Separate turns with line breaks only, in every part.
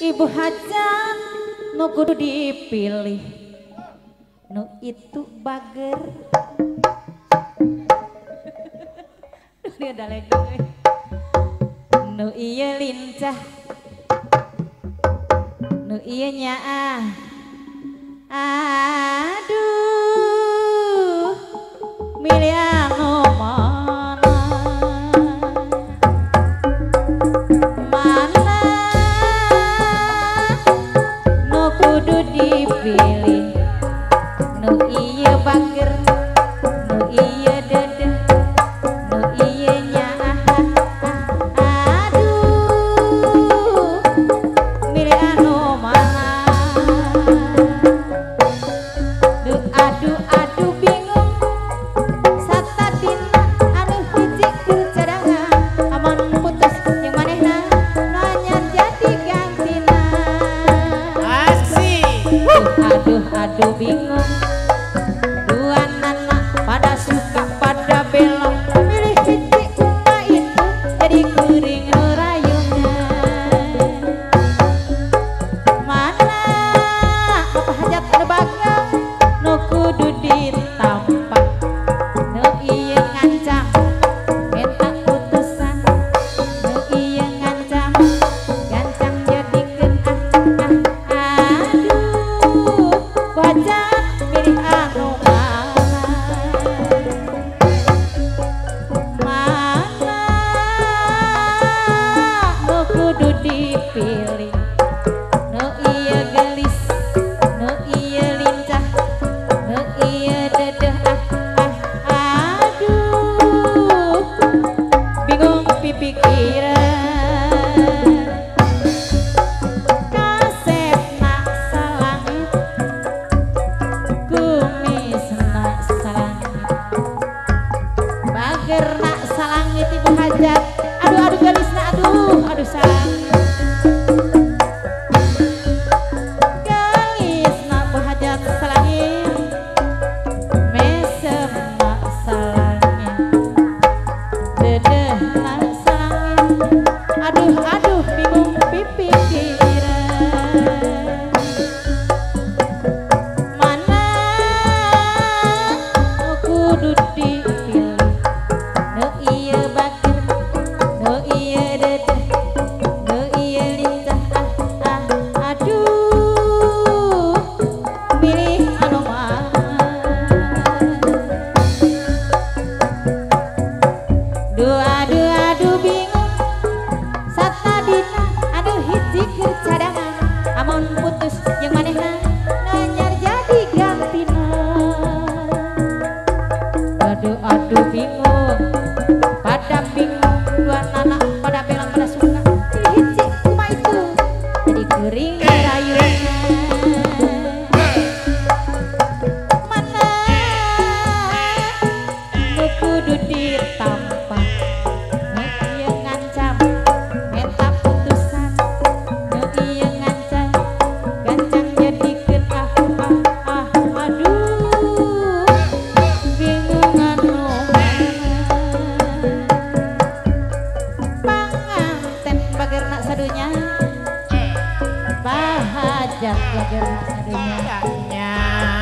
Ibu Hajan nu kudu dipilih. Nu itu bager. Dia dalek nu iya lincah. Nu iya ah aduh. Bila dikira do vinho.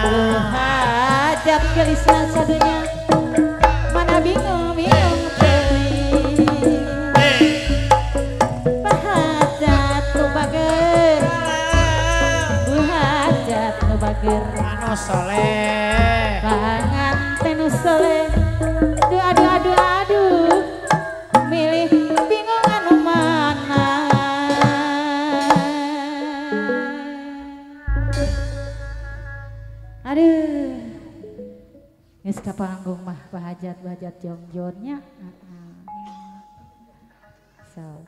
oh. hadap gelisah sadunya mana bingung bingung Bahadat nu bager Bahadat nu bager
Anu soleh.
panggung mah bahajat bahajat jongjonnya uh -uh. so